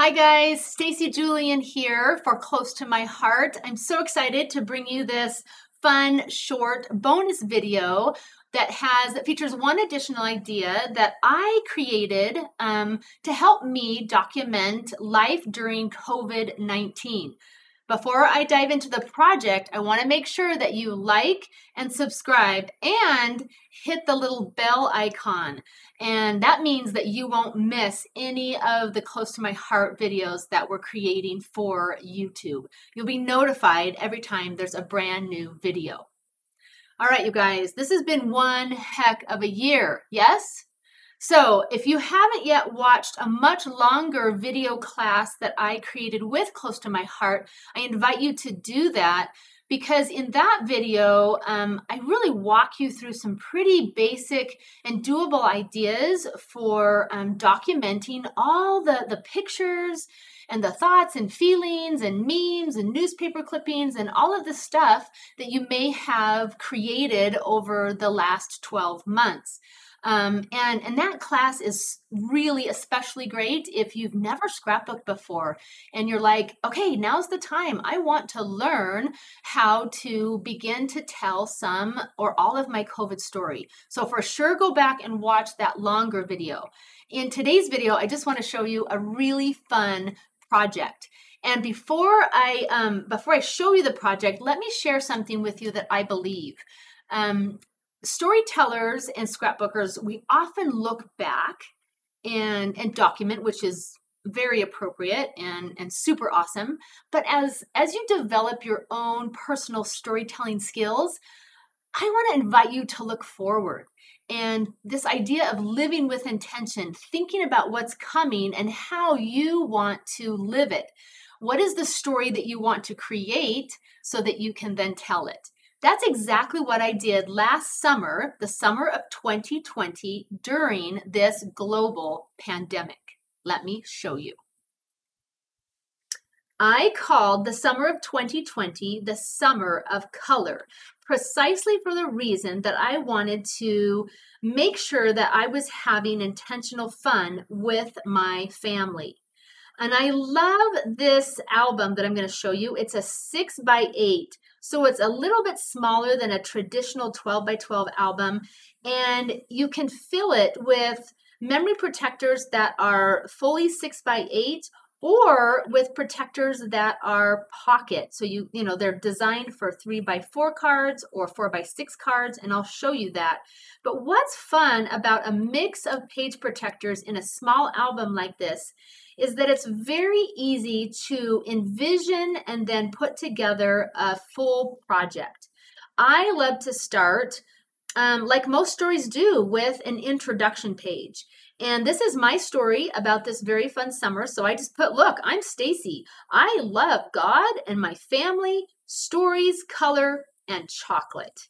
Hi guys, Stacy Julian here for Close to My Heart. I'm so excited to bring you this fun short bonus video that has that features one additional idea that I created um, to help me document life during COVID-19. Before I dive into the project, I want to make sure that you like and subscribe and hit the little bell icon. And that means that you won't miss any of the Close to My Heart videos that we're creating for YouTube. You'll be notified every time there's a brand new video. All right, you guys, this has been one heck of a year, yes? So if you haven't yet watched a much longer video class that I created with Close to My Heart, I invite you to do that because in that video, um, I really walk you through some pretty basic and doable ideas for um, documenting all the, the pictures and the thoughts and feelings and memes and newspaper clippings and all of the stuff that you may have created over the last 12 months. Um, and, and that class is really especially great if you've never scrapbooked before and you're like, okay, now's the time. I want to learn how to begin to tell some or all of my COVID story. So for sure, go back and watch that longer video. In today's video, I just want to show you a really fun project. And before I um, before I show you the project, let me share something with you that I believe. Um, storytellers and scrapbookers, we often look back and, and document, which is very appropriate and, and super awesome. But as, as you develop your own personal storytelling skills, I want to invite you to look forward. And this idea of living with intention, thinking about what's coming and how you want to live it. What is the story that you want to create so that you can then tell it? That's exactly what I did last summer, the summer of 2020, during this global pandemic. Let me show you. I called the summer of 2020 the summer of color, precisely for the reason that I wanted to make sure that I was having intentional fun with my family. And I love this album that I'm going to show you. It's a six by eight so it's a little bit smaller than a traditional 12 by 12 album, and you can fill it with memory protectors that are fully 6 by 8 or with protectors that are pocket. So you, you know, they're designed for three by four cards or four by six cards, and I'll show you that. But what's fun about a mix of page protectors in a small album like this is that it's very easy to envision and then put together a full project. I love to start, um, like most stories do, with an introduction page. And this is my story about this very fun summer. So I just put, look, I'm Stacy. I love God and my family, stories, color, and chocolate.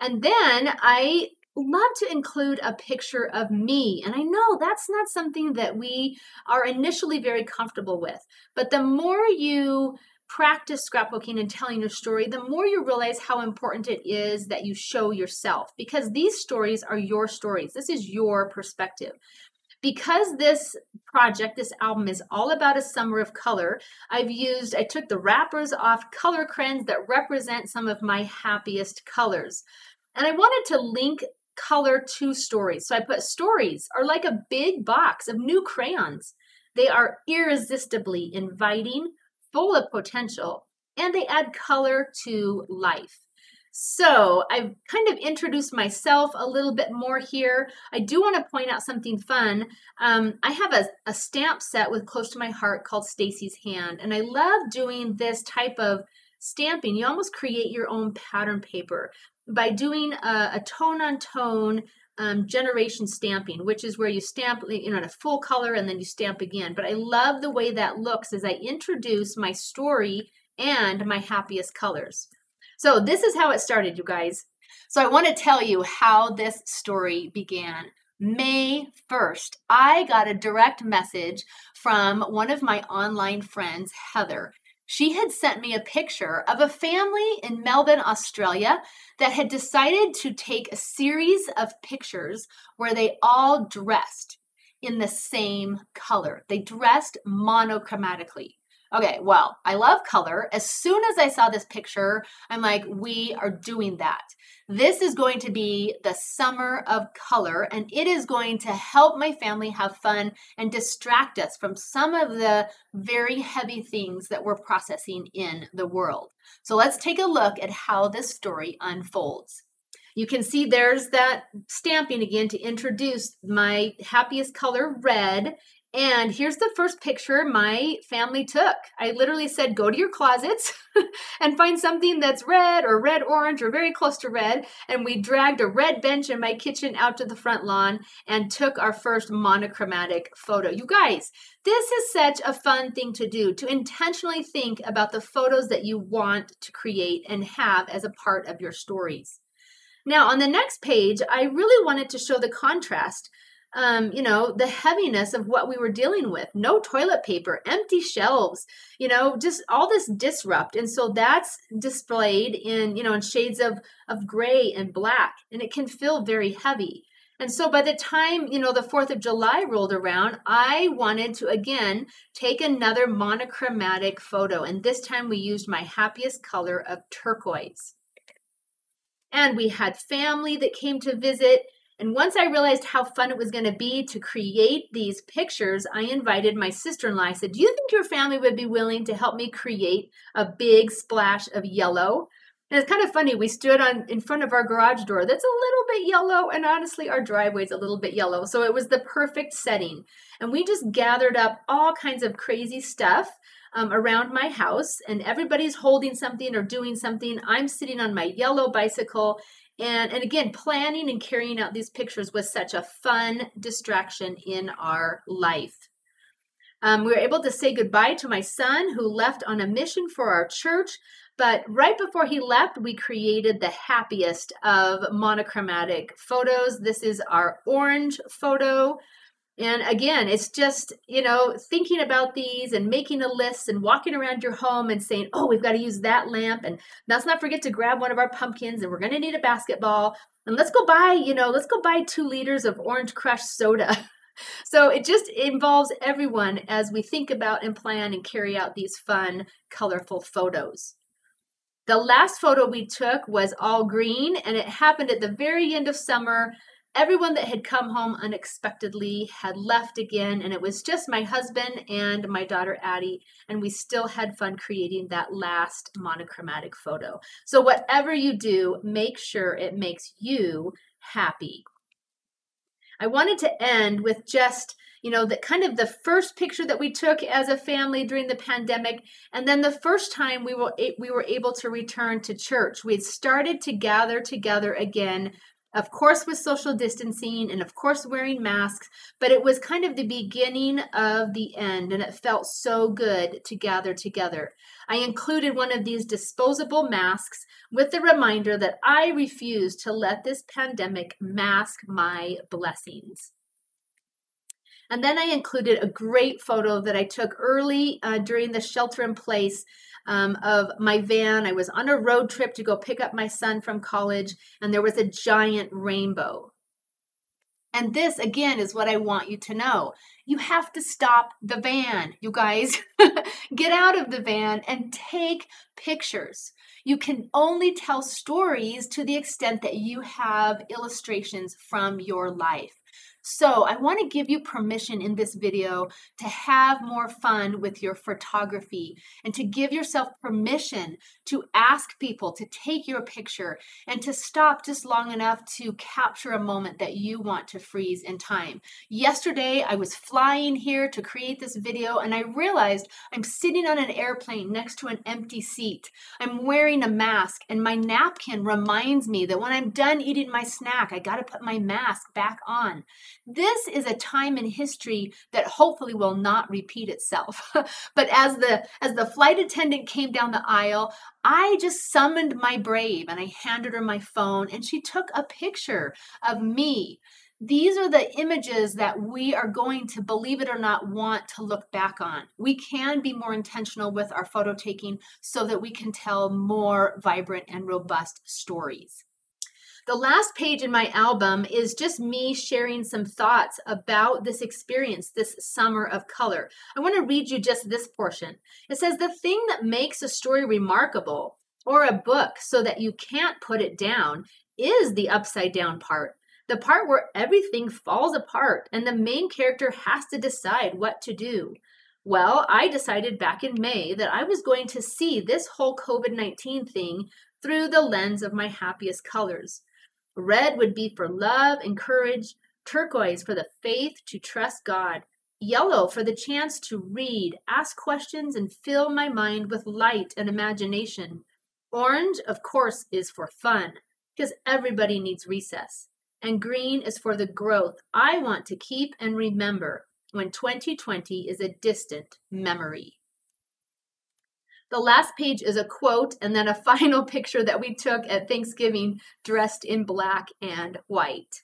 And then I love to include a picture of me. And I know that's not something that we are initially very comfortable with. But the more you practice scrapbooking and telling your story, the more you realize how important it is that you show yourself because these stories are your stories. This is your perspective. Because this project, this album is all about a summer of color, I've used, I took the wrappers off color crayons that represent some of my happiest colors. And I wanted to link color to stories. So I put stories are like a big box of new crayons. They are irresistibly inviting, full of potential, and they add color to life. So I've kind of introduced myself a little bit more here. I do want to point out something fun. Um, I have a, a stamp set with close to my heart called Stacy's Hand, and I love doing this type of stamping. You almost create your own pattern paper by doing a, a tone on tone um, generation stamping, which is where you stamp you know, in a full color and then you stamp again. But I love the way that looks as I introduce my story and my happiest colors. So this is how it started, you guys. So I want to tell you how this story began. May 1st, I got a direct message from one of my online friends, Heather, she had sent me a picture of a family in Melbourne, Australia, that had decided to take a series of pictures where they all dressed. in the same color. They dressed monochromatically. Okay, well, I love color. As soon as I saw this picture, I'm like, we are doing that. This is going to be the summer of color, and it is going to help my family have fun and distract us from some of the very heavy things that we're processing in the world. So let's take a look at how this story unfolds. You can see there's that stamping again to introduce my happiest color, red, and here's the first picture my family took. I literally said, go to your closets and find something that's red or red orange or very close to red. And we dragged a red bench in my kitchen out to the front lawn and took our first monochromatic photo. You guys, this is such a fun thing to do to intentionally think about the photos that you want to create and have as a part of your stories. Now, on the next page, I really wanted to show the contrast um, you know, the heaviness of what we were dealing with. No toilet paper, empty shelves, you know, just all this disrupt. And so that's displayed in, you know, in shades of of gray and black, and it can feel very heavy. And so by the time, you know, the 4th of July rolled around, I wanted to again take another monochromatic photo. And this time we used my happiest color of turquoise. And we had family that came to visit and once I realized how fun it was going to be to create these pictures, I invited my sister in law. I said, Do you think your family would be willing to help me create a big splash of yellow? And it's kind of funny. We stood on in front of our garage door that's a little bit yellow, and honestly, our driveway's a little bit yellow. So it was the perfect setting. And we just gathered up all kinds of crazy stuff um, around my house, and everybody's holding something or doing something. I'm sitting on my yellow bicycle, and, and again, planning and carrying out these pictures was such a fun distraction in our life. Um, we were able to say goodbye to my son who left on a mission for our church. But right before he left, we created the happiest of monochromatic photos. This is our orange photo. And again, it's just, you know, thinking about these and making a list and walking around your home and saying, oh, we've got to use that lamp. And let's not forget to grab one of our pumpkins and we're going to need a basketball. And let's go buy, you know, let's go buy two liters of orange crush soda. so it just involves everyone as we think about and plan and carry out these fun, colorful photos. The last photo we took was all green and it happened at the very end of summer everyone that had come home unexpectedly had left again, and it was just my husband and my daughter Addie, and we still had fun creating that last monochromatic photo. So, whatever you do, make sure it makes you happy. I wanted to end with just you know the kind of the first picture that we took as a family during the pandemic and then the first time we were we were able to return to church we had started to gather together again of course with social distancing and of course wearing masks but it was kind of the beginning of the end and it felt so good to gather together. I included one of these disposable masks with the reminder that i refuse to let this pandemic mask my blessings and then I included a great photo that I took early uh, during the shelter in place um, of my van. I was on a road trip to go pick up my son from college, and there was a giant rainbow. And this, again, is what I want you to know. You have to stop the van, you guys. Get out of the van and take pictures. You can only tell stories to the extent that you have illustrations from your life. So I want to give you permission in this video to have more fun with your photography and to give yourself permission to ask people to take your picture and to stop just long enough to capture a moment that you want to freeze in time. Yesterday, I was flying here to create this video and I realized I'm sitting on an airplane next to an empty seat. I'm wearing a mask and my napkin reminds me that when I'm done eating my snack, I got to put my mask back on. This is a time in history that hopefully will not repeat itself. but as the as the flight attendant came down the aisle, I just summoned my brave and I handed her my phone and she took a picture of me. These are the images that we are going to, believe it or not, want to look back on. We can be more intentional with our photo taking so that we can tell more vibrant and robust stories. The last page in my album is just me sharing some thoughts about this experience, this summer of color. I want to read you just this portion. It says, The thing that makes a story remarkable or a book so that you can't put it down is the upside down part. The part where everything falls apart and the main character has to decide what to do. Well, I decided back in May that I was going to see this whole COVID 19 thing through the lens of my happiest colors. Red would be for love and courage, turquoise for the faith to trust God, yellow for the chance to read, ask questions, and fill my mind with light and imagination. Orange, of course, is for fun, because everybody needs recess. And green is for the growth I want to keep and remember when 2020 is a distant memory. The last page is a quote and then a final picture that we took at Thanksgiving dressed in black and white.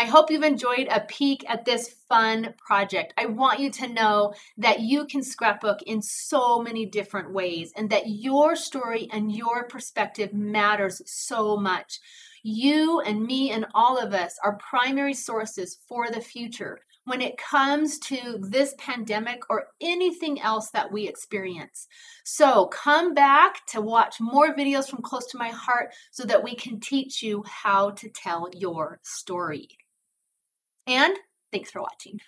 I hope you've enjoyed a peek at this fun project. I want you to know that you can scrapbook in so many different ways and that your story and your perspective matters so much. You and me and all of us are primary sources for the future when it comes to this pandemic or anything else that we experience. So come back to watch more videos from Close to My Heart so that we can teach you how to tell your story. And thanks for watching.